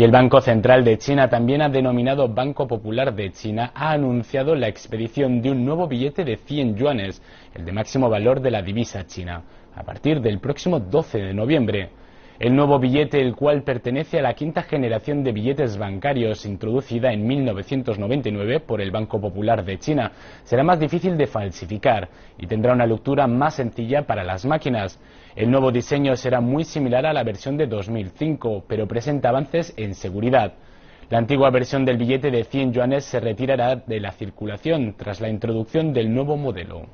Y el Banco Central de China, también ha denominado Banco Popular de China, ha anunciado la expedición de un nuevo billete de 100 yuanes, el de máximo valor de la divisa china, a partir del próximo 12 de noviembre. El nuevo billete, el cual pertenece a la quinta generación de billetes bancarios introducida en 1999 por el Banco Popular de China, será más difícil de falsificar y tendrá una lectura más sencilla para las máquinas. El nuevo diseño será muy similar a la versión de 2005, pero presenta avances en seguridad. La antigua versión del billete de 100 yuanes se retirará de la circulación tras la introducción del nuevo modelo.